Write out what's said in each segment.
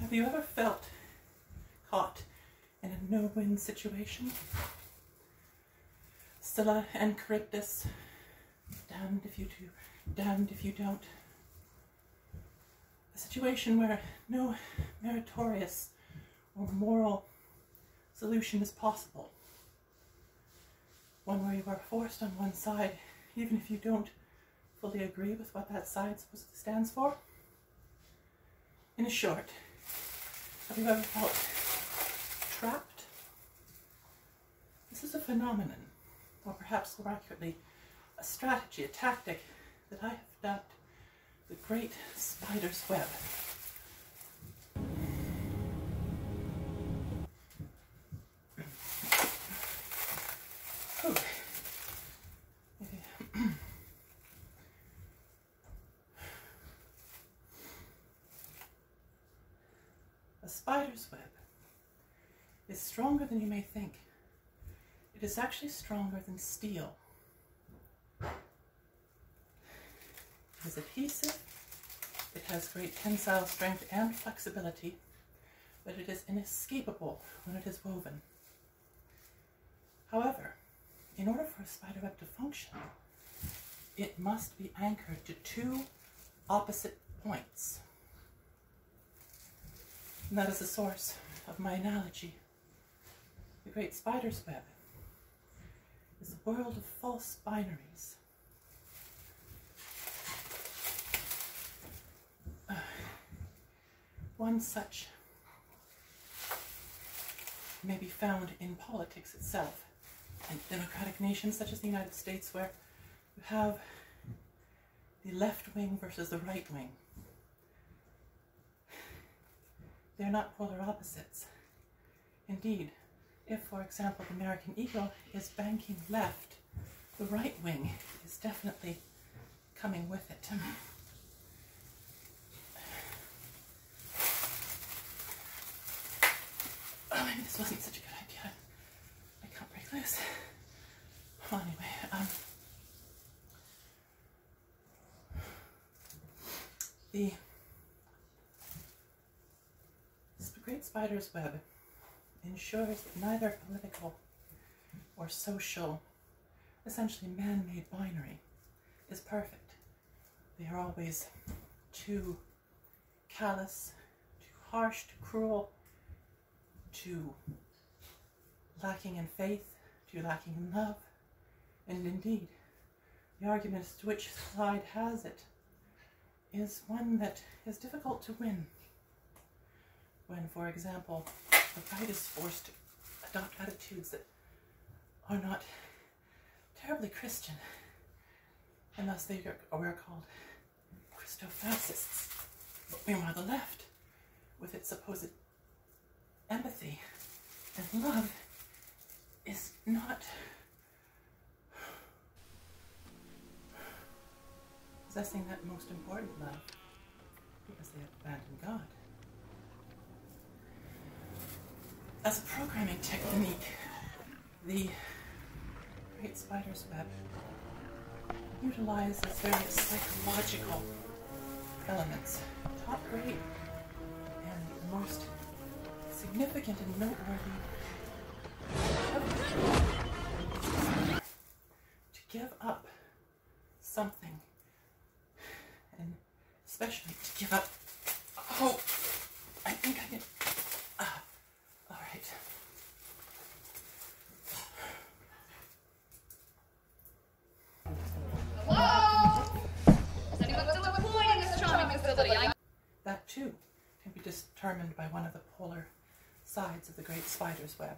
Have you ever felt caught in a no-win situation? Scylla and Charybdis, damned if you do, damned if you don't. A situation where no meritorious or moral solution is possible. One where you are forced on one side, even if you don't fully agree with what that side stands for. In a short, have you ever felt trapped? This is a phenomenon, or perhaps more accurately, a strategy, a tactic that I have dubbed the Great Spider's Web. Spider's web is stronger than you may think. It is actually stronger than steel. It is adhesive, it has great tensile strength and flexibility, but it is inescapable when it is woven. However, in order for a spider web to function, it must be anchored to two opposite points. And that is the source of my analogy. The great spider's web is a world of false binaries. Uh, one such may be found in politics itself, in democratic nations such as the United States, where you have the left wing versus the right wing. They're not polar opposites. Indeed, if, for example, the American eagle is banking left, the right wing is definitely coming with it. Oh, maybe this wasn't such a good idea. I can't break loose. Well, anyway, um, the Great Spider's Web ensures that neither political or social, essentially man-made binary is perfect. They are always too callous, too harsh, too cruel, too lacking in faith, too lacking in love. And indeed, the argument as to which side has it is one that is difficult to win when, for example, the right is forced to adopt attitudes that are not terribly Christian, and thus they are, are called Christofascists. Meanwhile, the left, with its supposed empathy and love, is not possessing that most important love because they have abandoned God. As a programming technique, the Great Spider's Web utilizes various psychological elements, top grade, and most significant and noteworthy to give up something, and especially to give up hope. I think I can. That too can be determined by one of the polar sides of the great spider's web.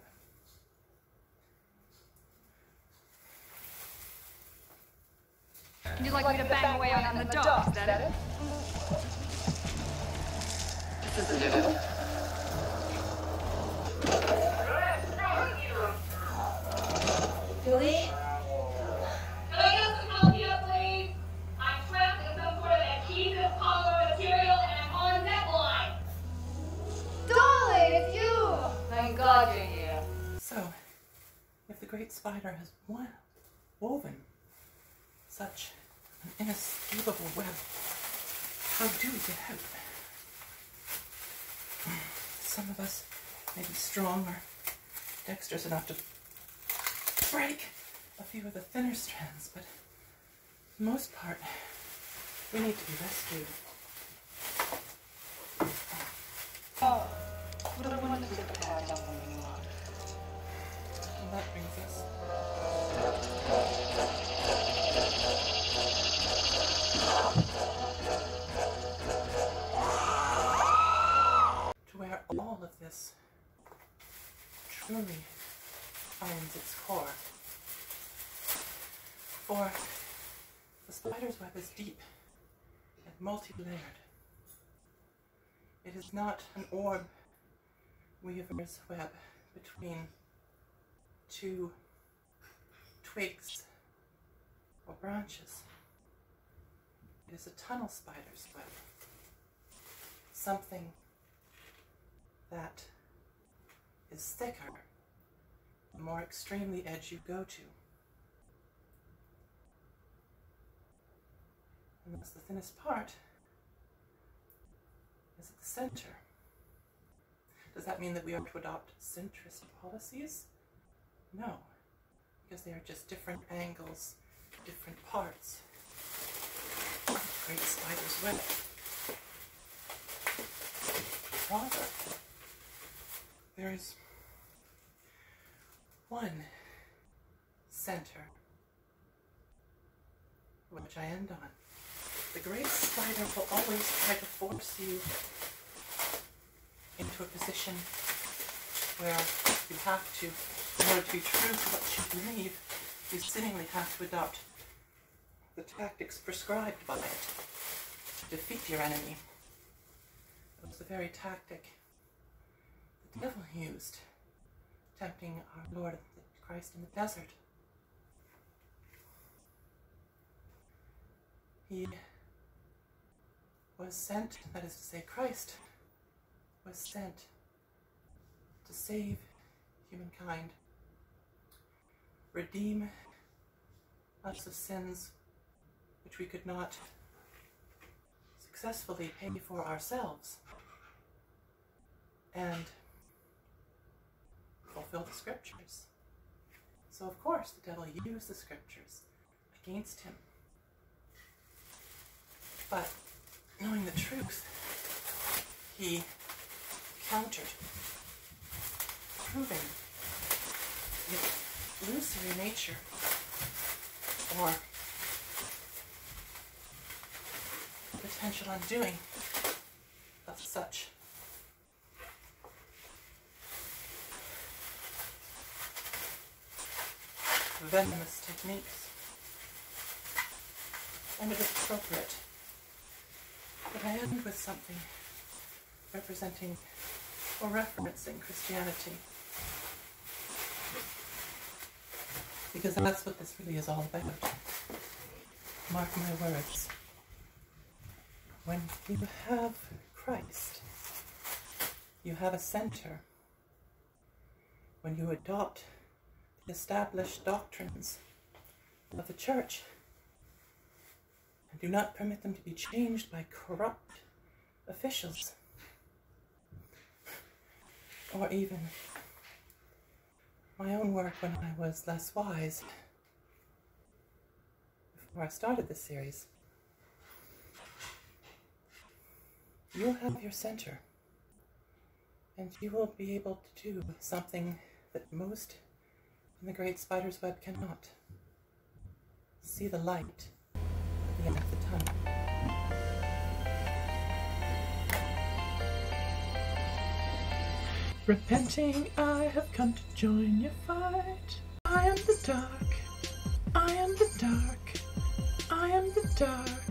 You'd you like me to bang away on the dock, is that it? This is new. Billy? Great spider has woven such an inescapable web, how do we get out? Some of us may be strong or dexterous enough to break a few of the thinner strands, but for the most part, we need to be rescued. Oh, what a wonderful pattern of woman spider's web is deep and multi-layered. It is not an orb weaver's web between two twigs or branches. It is a tunnel spider's web. Something that is thicker the more extreme the edge you go to. And thus the thinnest part is at the center. Does that mean that we are to adopt centrist policies? No, because they are just different angles, different parts great spider's web. Rather, there is one center, which I end on. The great spider will always try to force you into a position where you have to, in order to be true to what you believe, you seemingly have to adopt the tactics prescribed by it to defeat your enemy. It was the very tactic the devil used, tempting our Lord Christ in the desert. He was sent, that is to say, Christ was sent to save humankind, redeem us of sins which we could not successfully pay for ourselves, and fulfill the scriptures. So, of course, the devil used the scriptures against him. But knowing the truth, he countered, proving its illusory nature or potential undoing of such venomous techniques. And it is appropriate I end with something representing or referencing Christianity. Because that's what this really is all about. Mark my words. When you have Christ, you have a center. When you adopt the established doctrines of the church and do not permit them to be changed by corrupt officials or even my own work when I was less wise before I started this series. You'll have your center, and you will be able to do something that most in the great spider's web cannot. See the light the. Repenting, I have come to join your fight. I am the dark, I am the dark, I am the dark,